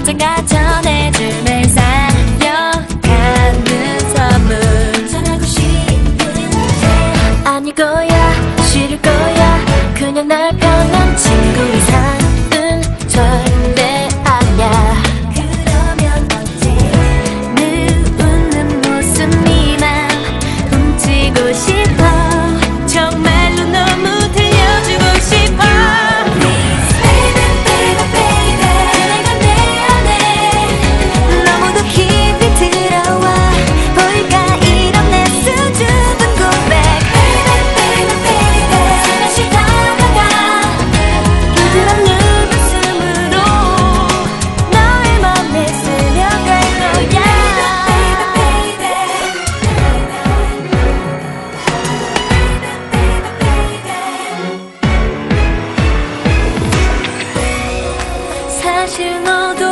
언젠가 전해줄 내 쌓여가는 선물. 전하고 싶은 아닐 거야 싫을 거야. 그냥 날 사실 너도